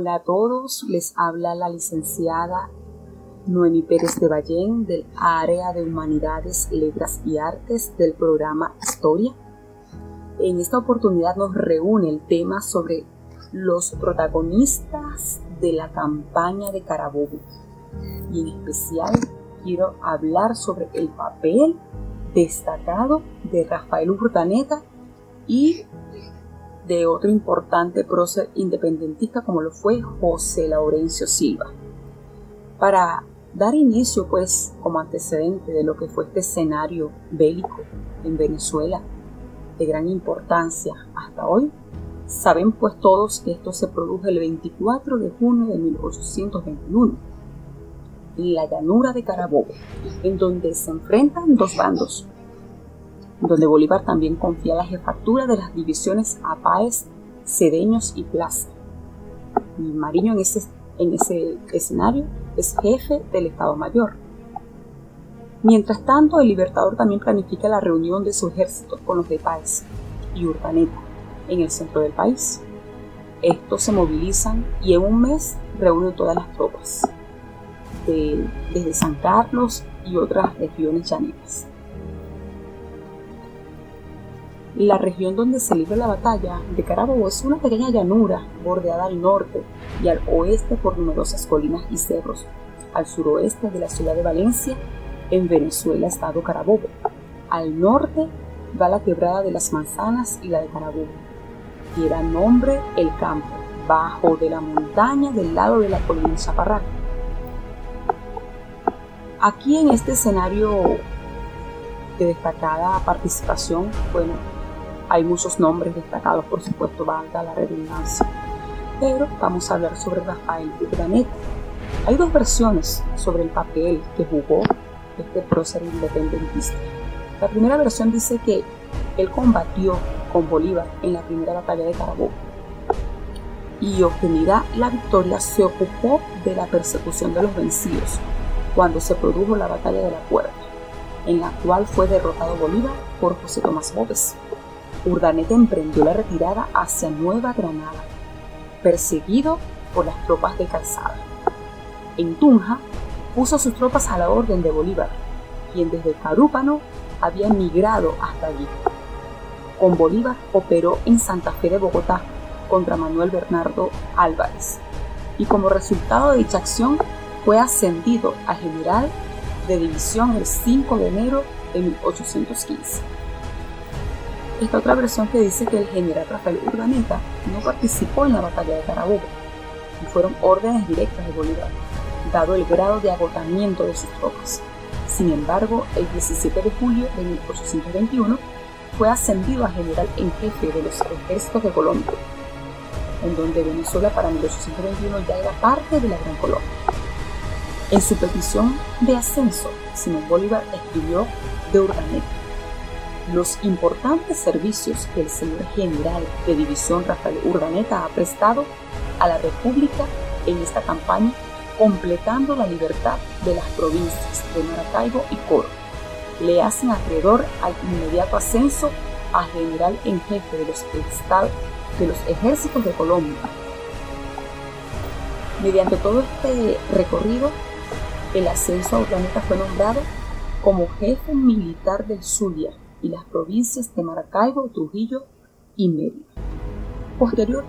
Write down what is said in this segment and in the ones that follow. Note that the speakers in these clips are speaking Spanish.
Hola a todos, les habla la licenciada Noemi Pérez de Ballén del área de Humanidades, Letras y Artes del programa Historia. En esta oportunidad nos reúne el tema sobre los protagonistas de la campaña de Carabobo y en especial quiero hablar sobre el papel destacado de Rafael Urdaneta y de otro importante prócer independentista como lo fue José Laurencio Silva. Para dar inicio, pues, como antecedente de lo que fue este escenario bélico en Venezuela, de gran importancia hasta hoy, saben pues todos que esto se produjo el 24 de junio de 1821, en la llanura de Carabobo, en donde se enfrentan dos bandos, donde Bolívar también confía la jefatura de las divisiones a Cedeños y Plaza. Y Mariño en ese, en ese escenario es jefe del Estado Mayor. Mientras tanto, el Libertador también planifica la reunión de su ejército con los de Páez y Urdaneta en el centro del país. Estos se movilizan y en un mes reúnen todas las tropas, desde San Carlos y otras regiones llaneras. La región donde se libra la batalla de Carabobo es una pequeña llanura bordeada al norte y al oeste por numerosas colinas y cerros, al suroeste de la ciudad de Valencia, en Venezuela, estado Carabobo. Al norte va la quebrada de las manzanas y la de Carabobo, y era nombre el campo, bajo de la montaña del lado de la colina Chaparral. Aquí en este escenario de destacada participación, bueno, hay muchos nombres destacados, por supuesto, valga la redundancia. Pero vamos a hablar sobre Rafael Urdaneta. Hay dos versiones sobre el papel que jugó este prócer independentista. La primera versión dice que él combatió con Bolívar en la primera batalla de Carabobo y obtenida la victoria se ocupó de la persecución de los vencidos cuando se produjo la batalla de la Puerta, en la cual fue derrotado Bolívar por José Tomás Bópez. Urdaneta emprendió la retirada hacia Nueva Granada, perseguido por las tropas de Calzada. En Tunja, puso sus tropas a la orden de Bolívar, quien desde Carúpano había emigrado hasta allí. Con Bolívar operó en Santa Fe de Bogotá contra Manuel Bernardo Álvarez y como resultado de dicha acción fue ascendido a general de división el 5 de enero de 1815. Esta otra versión que dice que el general Rafael Urdaneta no participó en la batalla de Carabobo y fueron órdenes directas de Bolívar, dado el grado de agotamiento de sus tropas. Sin embargo, el 17 de julio de 1821 fue ascendido a general en jefe de los ejércitos de Colombia, en donde Venezuela para 1821 ya era parte de la Gran Colombia. En su petición de ascenso, Simón Bolívar escribió de Urdaneta los importantes servicios que el señor general de división Rafael Urdaneta ha prestado a la República en esta campaña, completando la libertad de las provincias de Maracaibo y Coro. Le hacen acreedor al inmediato ascenso a general en jefe de los, de los ejércitos de Colombia. Mediante todo este recorrido, el ascenso a Urdaneta fue nombrado como jefe militar del Zulia y las provincias de Maracaibo, Trujillo y Mérida. Posterior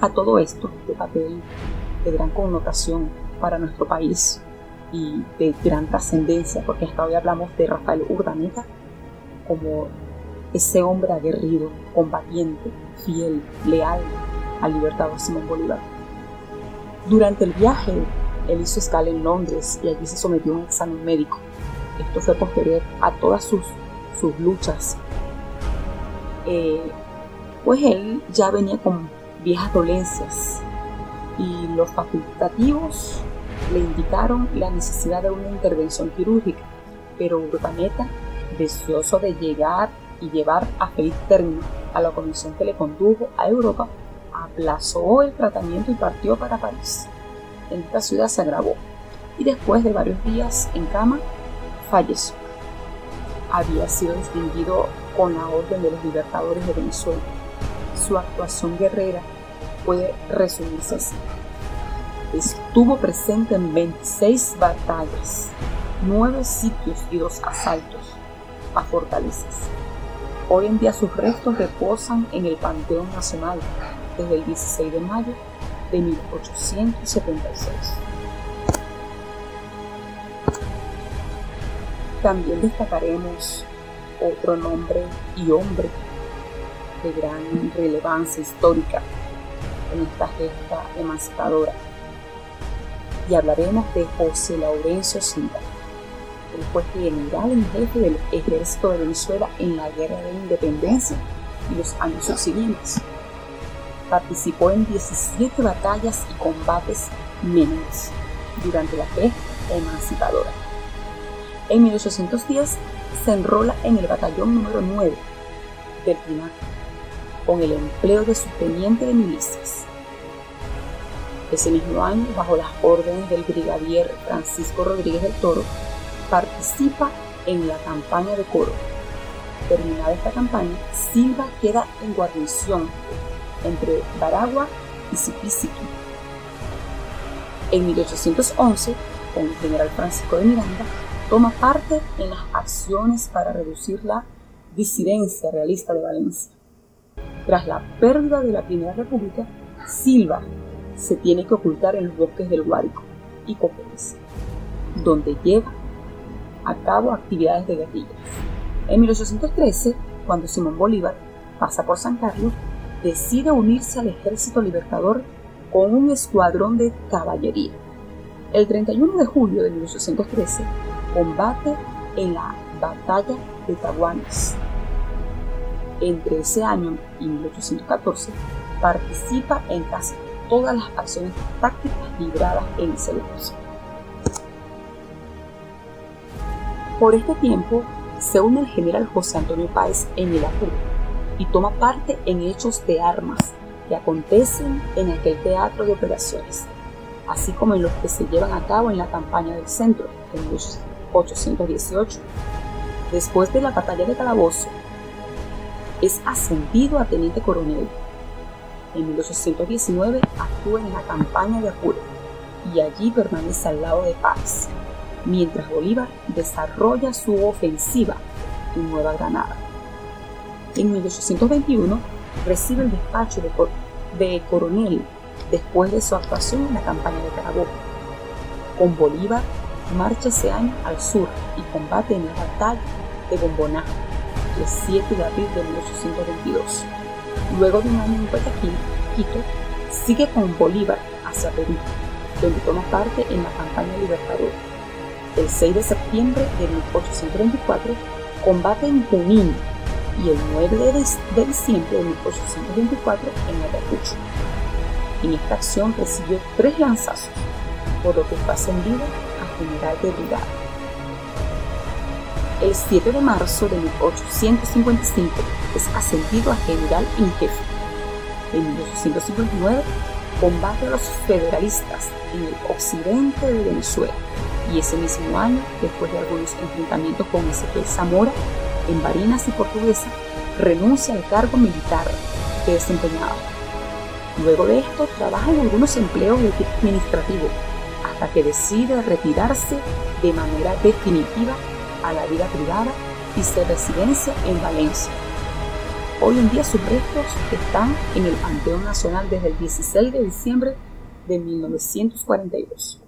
a todo esto, de papel de gran connotación para nuestro país y de gran trascendencia, porque hasta hoy hablamos de Rafael Urdaneta como ese hombre aguerrido, combatiente, fiel, leal al libertador Simón Bolívar. Durante el viaje, él hizo escala en Londres y allí se sometió a un examen médico. Esto fue posterior a todas sus sus luchas, eh, pues él ya venía con viejas dolencias y los facultativos le indicaron la necesidad de una intervención quirúrgica, pero Urdaneta, deseoso de llegar y llevar a feliz término a la comisión que le condujo a Europa, aplazó el tratamiento y partió para París. En esta ciudad se agravó y después de varios días en cama falleció había sido distinguido con la Orden de los Libertadores de Venezuela. Su actuación guerrera puede resumirse así. Estuvo presente en 26 batallas, 9 sitios y 2 asaltos a fortalezas. Hoy en día sus restos reposan en el Panteón Nacional desde el 16 de mayo de 1876. También destacaremos otro nombre y hombre de gran relevancia histórica en esta gesta emancipadora. Y hablaremos de José Laurencio Silva. Él fue general en jefe del ejército de Venezuela en la guerra de independencia y los años subsiguientes. Participó en 17 batallas y combates menores durante la gesta emancipadora. En 1810 se enrola en el batallón número 9 del Pinar, con el empleo de subteniente de milicias. Ese mismo año, bajo las órdenes del brigadier Francisco Rodríguez del Toro, participa en la campaña de Coro. Terminada esta campaña, Silva queda en guarnición entre Baragua y Zipiziqui. En 1811, con el general Francisco de Miranda, toma parte en las acciones para reducir la disidencia realista de Valencia. Tras la pérdida de la Primera República, Silva se tiene que ocultar en los bosques del Guárico y Copérez, donde lleva a cabo actividades de guerrilla. En 1813, cuando Simón Bolívar pasa por San Carlos, decide unirse al ejército libertador con un escuadrón de caballería. El 31 de julio de 1813, combate en la batalla de Taguanes. Entre ese año y 1814 participa en casi todas las acciones tácticas libradas en lugar. Por este tiempo se une el general José Antonio Páez en el apuro y toma parte en hechos de armas que acontecen en aquel teatro de operaciones, así como en los que se llevan a cabo en la campaña del centro en 1818. Después de la batalla de Calabozo, es ascendido a teniente coronel. En 1819 actúa en la campaña de Apure y allí permanece al lado de Paz, mientras Bolívar desarrolla su ofensiva en Nueva Granada. En 1821 recibe el despacho de, de coronel después de su actuación en la campaña de Carabobo. Con Bolívar marcha ese año al sur y combate en la batalla de Bomboná el 7 de abril de 1822. Luego de un año en Guayaquil, Quito, sigue con Bolívar hacia Perú, donde toma parte en la campaña libertadora. El 6 de septiembre de 1824 combate en Junín y el 9 de, diciembre de 1824 en Ayacucho. En esta acción recibió tres lanzazos, por lo que fue ascendido general de brigada. El 7 de marzo de 1855 es ascendido a general en jefe. En 1859 combate a los federalistas en el occidente de Venezuela y ese mismo año, después de algunos enfrentamientos con Ezequiel Zamora en Barinas y Portuguesa, renuncia al cargo militar que desempeñaba. Luego de esto, trabaja en algunos empleos de tipo administrativo hasta que decide retirarse de manera definitiva a la vida privada y se residencia en Valencia. Hoy en día sus restos están en el Panteón Nacional desde el 16 de diciembre de 1942.